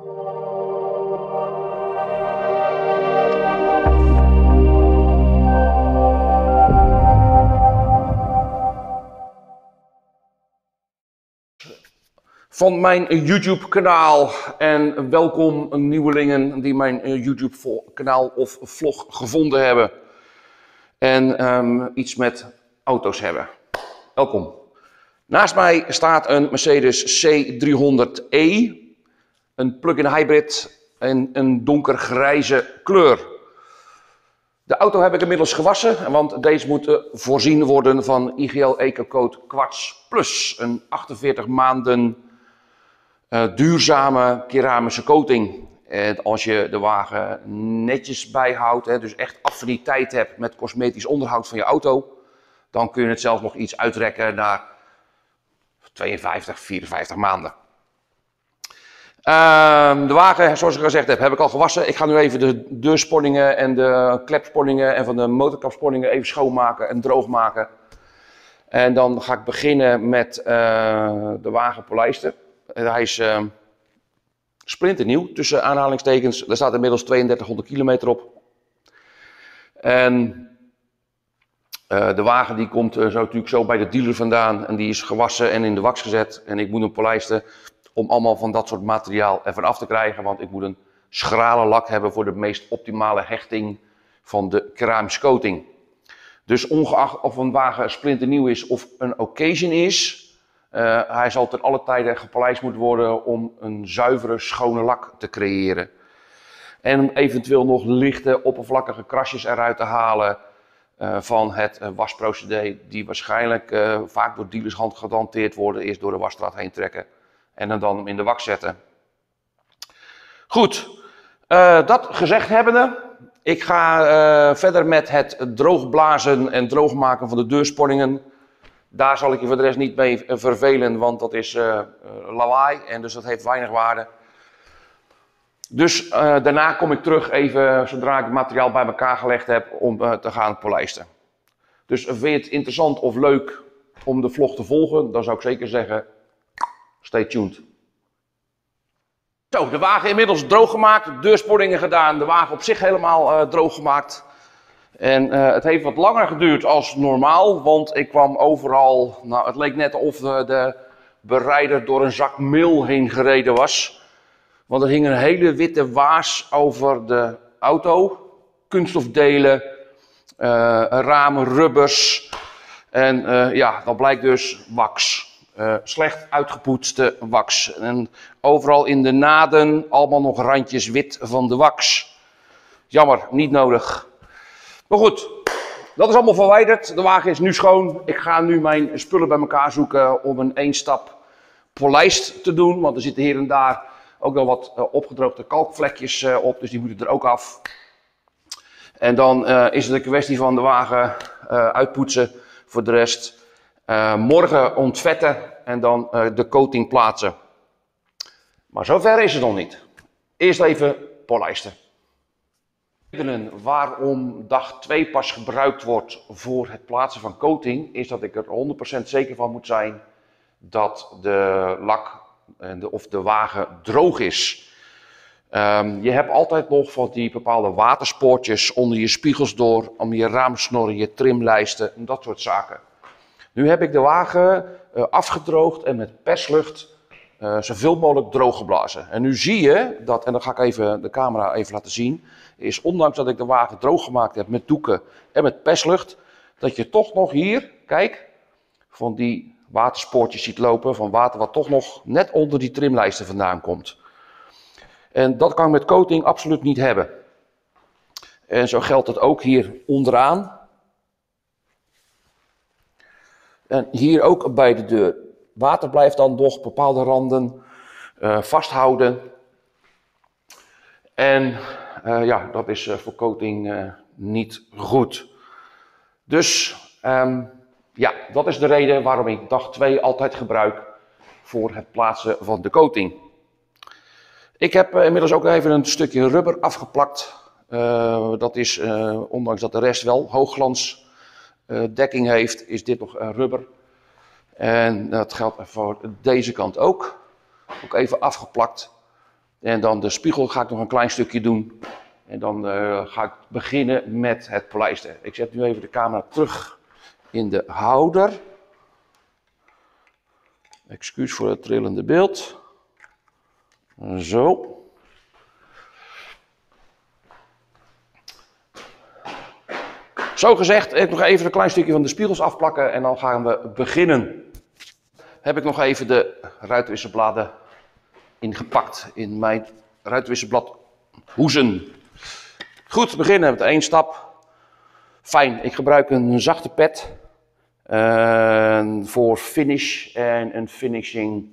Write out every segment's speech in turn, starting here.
van mijn YouTube kanaal en welkom nieuwelingen die mijn eh, YouTube kanaal of vlog gevonden hebben en ehm, iets met auto's hebben. Welkom. Naast mij staat een Mercedes C300e, een plug-in hybrid in een donkergrijze kleur. De auto heb ik inmiddels gewassen, want deze moet eh, voorzien worden van IGL EcoCode Quartz Plus. Een 48 maanden uh, duurzame keramische coating. En als je de wagen netjes bijhoudt, hè, dus echt affiniteit hebt met cosmetisch onderhoud van je auto, dan kun je het zelfs nog iets uitrekken naar 52, 54 maanden. Uh, de wagen, zoals ik gezegd heb, heb ik al gewassen. Ik ga nu even de deursponningen en de klepsponningen en van de motorkapsponningen even schoonmaken en droog maken. En dan ga ik beginnen met uh, de wagen polijsten. Hij is uh, splinternieuw, tussen aanhalingstekens. Er staat inmiddels 3200 kilometer op. En uh, de wagen die komt uh, zo natuurlijk zo bij de dealer vandaan. En die is gewassen en in de wax gezet. En ik moet hem polijsten om allemaal van dat soort materiaal ervan af te krijgen. Want ik moet een schrale lak hebben voor de meest optimale hechting van de keramische coating. Dus ongeacht of een wagen splinternieuw is of een occasion is, uh, hij zal ten alle tijden gepolijst moeten worden om een zuivere, schone lak te creëren. En eventueel nog lichte, oppervlakkige krasjes eruit te halen uh, van het uh, wasprocedé, die waarschijnlijk vaak door dealers hand gedanteerd worden, eerst door de wasstraat heen trekken en dan, dan in de wax zetten. Goed, dat gezegd hebbende, ik ga verder met het droogblazen en droogmaken van de deursponningen. Daar zal ik je voor de rest niet mee eh, vervelen, want dat is uh, lawaai en dus dat heeft weinig waarde. Dus daarna kom ik terug even, zodra ik het materiaal bij elkaar gelegd heb, om te gaan polijsten. Dus vind je het interessant of leuk om de vlog te volgen, dan zou ik zeker zeggen, stay tuned. Zo, de wagen inmiddels droog gemaakt, deursporingen gedaan, de wagen op zich helemaal droog gemaakt. En uh, het heeft wat langer geduurd als normaal, want ik kwam overal, nou het leek net of de, de bereider door een zak meel heen gereden was. Want er hing een hele witte waas over de auto, kunststofdelen, uh, ramen, rubbers. En uh, ja, dat blijkt dus wax. Slecht uitgepoetste wax. En overal in de naden allemaal nog randjes wit van de wax. Jammer, niet nodig. Maar goed, dat is allemaal verwijderd. De wagen is nu schoon. Ik ga nu mijn spullen bij elkaar zoeken om een één stap polijst te doen. Want er zitten hier en daar ook nog wat uh, opgedroogde kalkvlekjes uh, op, dus die moeten er ook af. En dan is het een kwestie van de wagen uitpoetsen. Voor de rest morgen ontvetten en dan de coating plaatsen. Maar zover is het nog niet. Eerst even polijsten redenen waarom dag 2 pas gebruikt wordt voor het plaatsen van coating, is dat ik er 100% zeker van moet zijn dat de lak of de wagen droog is. Um, je hebt altijd nog van die bepaalde waterspoortjes onder je spiegels door, om je raamsnorren, je trimlijsten en dat soort zaken. Nu heb ik de wagen uh, afgedroogd en met perslucht uh, zoveel mogelijk droog geblazen. En nu zie je dat, en dan ga ik even de camera even laten zien, is ondanks dat ik de wagen droog gemaakt heb met doeken en met perslucht, dat je toch nog hier, kijk, van die waterspoortjes ziet lopen, van water wat toch nog net onder die trimlijsten vandaan komt. En dat kan ik met coating absoluut niet hebben. En zo geldt het ook hier onderaan. En hier ook bij de deur. Water blijft dan nog bepaalde randen uh, vasthouden. En uh, ja, dat is uh, voor coating niet goed. Dus um, ja, dat is de reden waarom ik dag 2 altijd gebruik voor het plaatsen van de coating. Ik heb inmiddels ook even een stukje rubber afgeplakt. dat is, ondanks dat de rest wel hoogglans dekking heeft, is dit nog rubber. En dat geldt voor deze kant ook. Ook even afgeplakt. En dan de spiegel ga ik nog een klein stukje doen. En dan uh, ga ik beginnen met het polijsten. Ik zet nu even de camera terug in de houder. Excuus voor het trillende beeld. Zo. Zo gezegd, ik nog even een klein stukje van de spiegels afplakken en dan gaan we beginnen. Heb ik nog even de ruitwisselbladen ingepakt in mijn ruitwisselblad hoezen. Goed, beginnen met één stap. Fijn, ik gebruik een zachte pet uh, voor finish en een finishing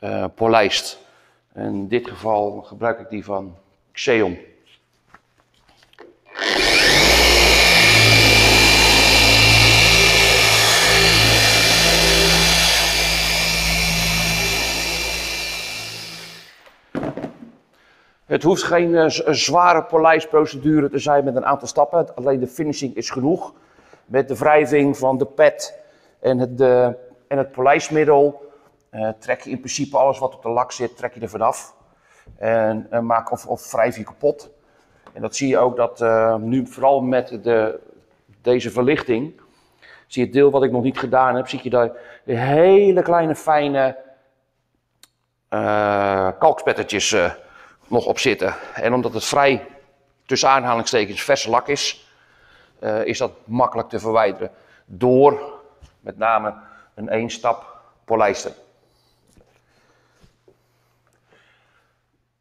uh, polijst. In dit geval gebruik ik die van Xeon. Het hoeft geen uh, zware polijstprocedure te zijn met een aantal stappen. Alleen de finishing is genoeg. Met de wrijving van de pet en het, de, en het polijstmiddel uh, trek je in principe alles wat op de lak zit, trek je er vanaf. En uh, maak of, of wrijf je kapot. En dat zie je ook dat nu vooral met de, deze verlichting, zie je het deel wat ik nog niet gedaan heb, zie je daar hele kleine fijne kalkspettertjes nog op zitten. En omdat het vrij, tussen aanhalingstekens, verse lak is, uh, is dat makkelijk te verwijderen. Door met name een één stap polijster.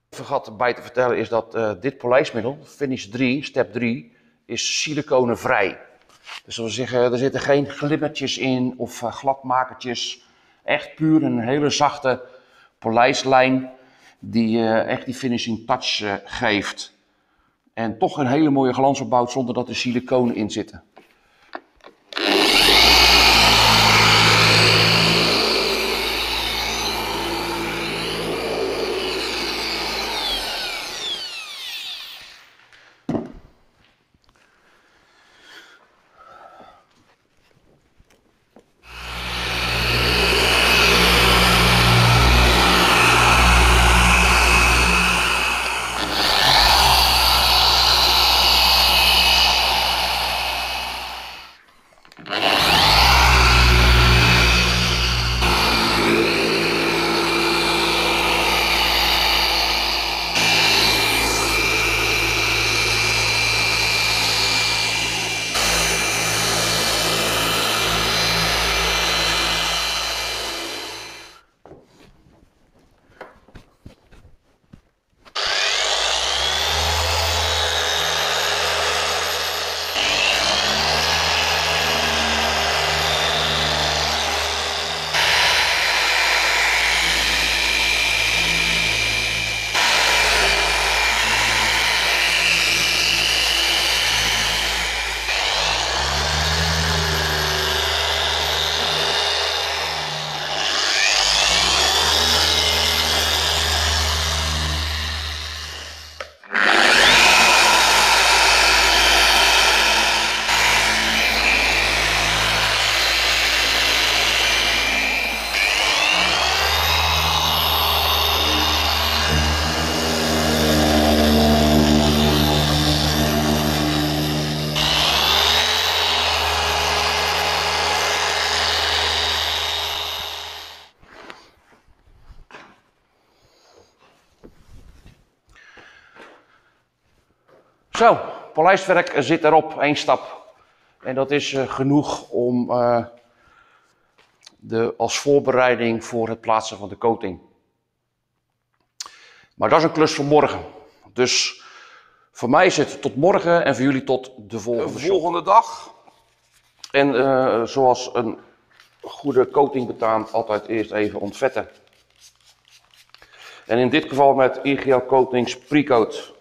Vergat bij te vertellen is dat uh, dit polijstmiddel, Finish 3, step 3, is siliconenvrij. Dus dat wil zeggen, er zitten geen glimmertjes in of uh, gladmakertjes. Echt puur een hele zachte polijslijn die uh, echt die finishing touch uh, geeft. En toch een hele mooie glans opbouwt zonder dat er siliconen in zitten. Zo, polijstwerk zit erop, één stap. En dat is uh, genoeg om uh, de, als voorbereiding voor het plaatsen van de coating. Maar dat is een klus voor morgen. Dus voor mij is het tot morgen en voor jullie tot de volgende, de volgende dag. En uh, zoals een goede coating betaamt, altijd eerst even ontvetten. En in dit geval met IGL Coatings Precoat.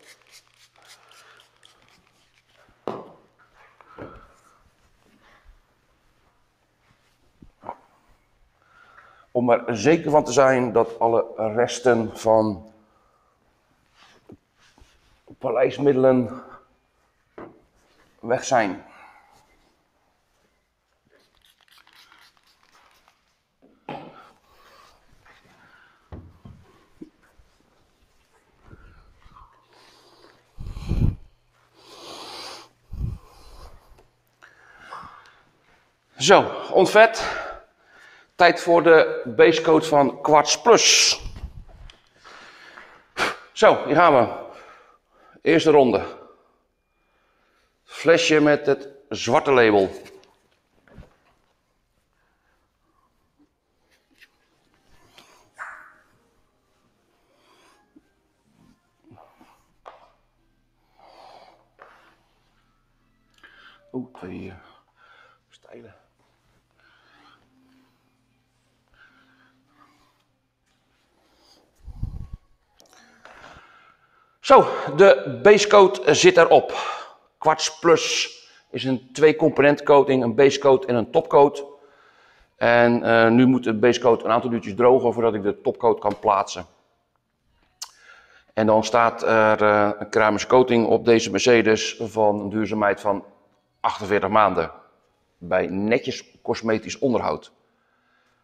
om er zeker van te zijn dat alle resten van paleismiddelen weg zijn. Zo, ontvet. Tijd voor de basecoat van Quartz Plus. Zo, hier gaan we. Eerste ronde. Flesje met het zwarte label. Oeh, twee uh, Zo, de basecoat zit erop. Quartz Plus is een twee component coating, een basecoat en een topcoat. En uh, nu moet de basecoat een aantal uurtjes drogen voordat ik de topcoat kan plaatsen. En dan staat er uh, een keramische coating op deze Mercedes van een duurzaamheid van 48 maanden. Bij netjes cosmetisch onderhoud.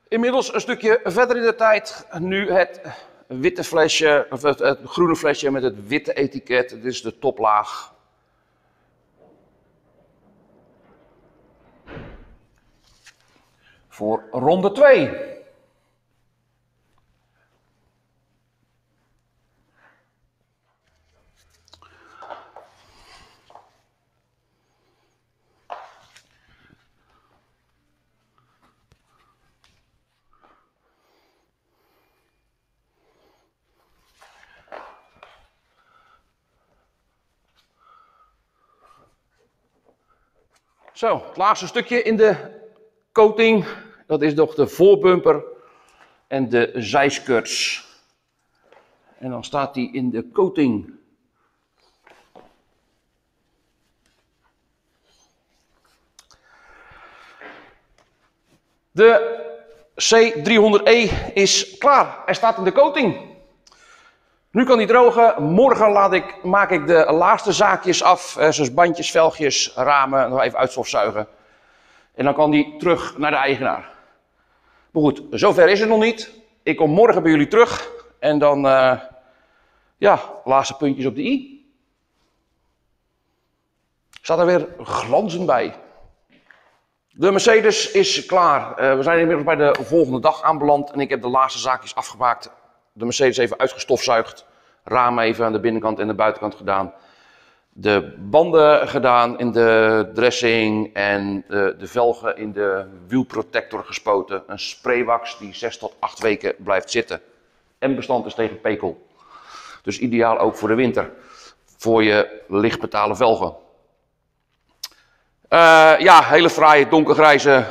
Inmiddels een stukje verder in de tijd. Nu het witte flesje, of het, het groene flesje met het witte etiket. Dit is de toplaag. Voor ronde 2. Zo, het laatste stukje in de coating, dat is nog de voorbumper en de zijskirts. En dan staat die in de coating. De C300E is klaar. Hij staat in de coating. Nu kan die drogen. Morgen laat ik, maak ik de laatste zaakjes af. Eh, zoals bandjes, velgjes, ramen. Nog even uitstofzuigen. En dan kan die terug naar de eigenaar. Maar goed, zover is het nog niet. Ik kom morgen bij jullie terug. En dan, uh, ja, laatste puntjes op de i. Staat er weer glanzend bij. De Mercedes is klaar. Uh, we zijn inmiddels bij de volgende dag aanbeland. En ik heb de laatste zaakjes afgemaakt de Mercedes even uitgestofzuigd. Raam even aan de binnenkant en de buitenkant gedaan. De banden gedaan in de dressing en de, de velgen in de wielprotector gespoten. Een spraywax die 6 tot 8 weken blijft zitten. En bestand is tegen pekel. Dus ideaal ook voor de winter. Voor je lichtmetalen velgen. Uh, ja, hele fraaie donkergrijze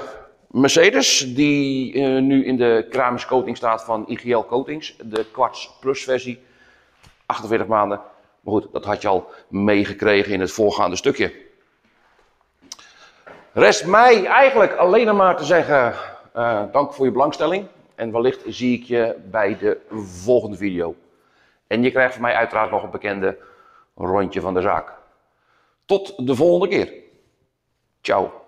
Mercedes, die uh, nu in de keramische coating staat van IGL Coatings, de Quartz Plus versie, 48 maanden. Maar goed, dat had je al meegekregen in het voorgaande stukje. Rest mij eigenlijk alleen maar te zeggen, uh, dank voor je belangstelling. En wellicht zie ik je bij de volgende video. En je krijgt van mij uiteraard nog een bekende rondje van de zaak. Tot de volgende keer. Ciao.